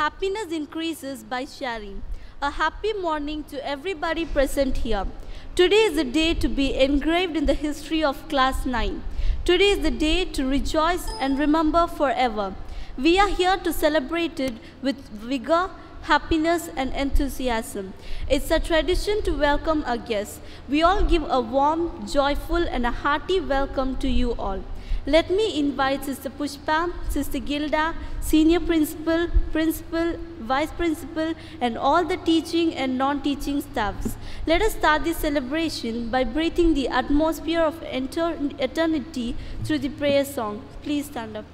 Happiness increases by sharing. A happy morning to everybody present here. Today is the day to be engraved in the history of Class 9. Today is the day to rejoice and remember forever. We are here to celebrate it with vigor, happiness, and enthusiasm. It's a tradition to welcome our guests. We all give a warm, joyful, and a hearty welcome to you all. Let me invite Sister Pushpa, Sister Gilda, Senior Principal, Principal, Vice Principal, and all the teaching and non-teaching staffs. Let us start this celebration by breathing the atmosphere of eternity through the prayer song. Please stand up.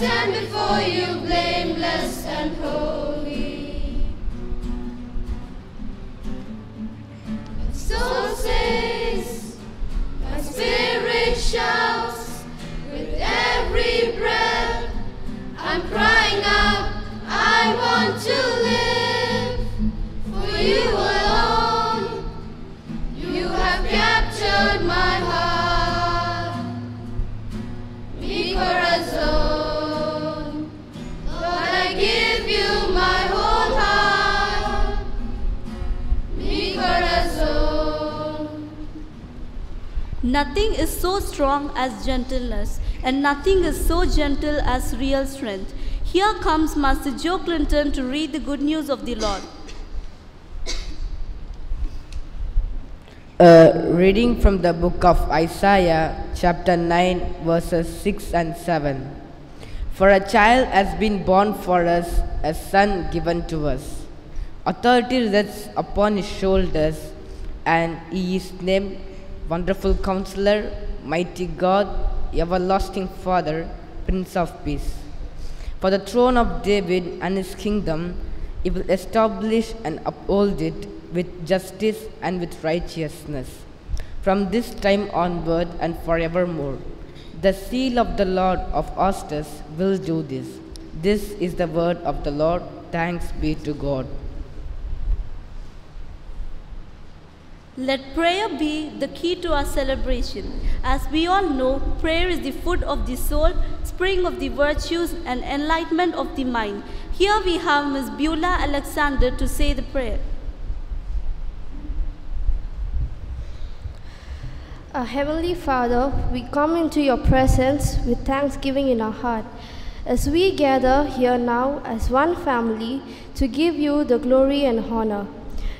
Stand before you blameless and holy. My soul says, my spirit shouts Nothing is so strong as gentleness, and nothing is so gentle as real strength. Here comes Master Joe Clinton to read the good news of the Lord. Reading from the book of Isaiah, chapter 9, verses 6 and 7. For a child has been born for us, a son given to us. Authority rests upon his shoulders, and he is named Wonderful Counselor, Mighty God, Everlasting Father, Prince of Peace. For the throne of David and his kingdom, he will establish and uphold it with justice and with righteousness. From this time onward and forevermore, the seal of the Lord of hosts will do this. This is the word of the Lord. Thanks be to God. Let prayer be the key to our celebration. As we all know, prayer is the food of the soul, spring of the virtues, and enlightenment of the mind. Here we have Ms. Beulah Alexander to say the prayer. Our Heavenly Father, we come into your presence with thanksgiving in our heart. As we gather here now as one family to give you the glory and honor.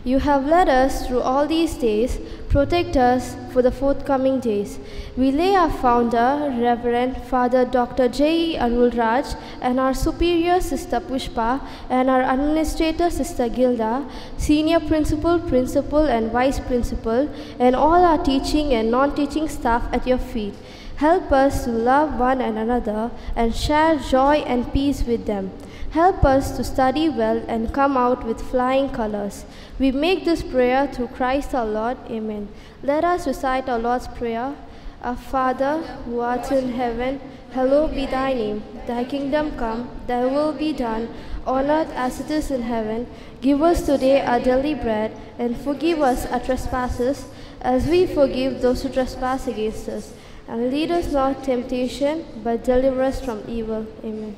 You have led us through all these days, protect us for the forthcoming days. We lay our founder, Reverend Father Dr. J. E. Arulraj, and our superior Sister Pushpa, and our administrator Sister Gilda, senior principal, principal, and vice principal, and all our teaching and non teaching staff at your feet. Help us to love one another and share joy and peace with them. Help us to study well and come out with flying colors. We make this prayer through Christ our Lord. Amen. Let us recite our Lord's Prayer. Our Father, who art in heaven, hallowed be thy name. Thy kingdom come, thy will be done, on earth as it is in heaven. Give us today our daily bread, and forgive us our trespasses, as we forgive those who trespass against us. And lead us not temptation, but deliver us from evil. Amen.